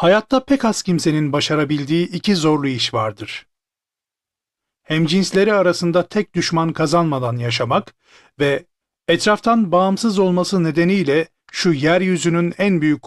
Hayatta pek az kimsenin başarabildiği iki zorlu iş vardır. Hem cinsleri arasında tek düşman kazanmadan yaşamak ve etraftan bağımsız olması nedeniyle şu yeryüzünün en büyük